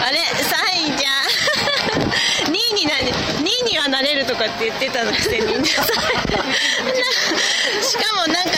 あれ3位じゃ2位 になれ2位にはなれるとかって言ってたのくせに。しかもなんか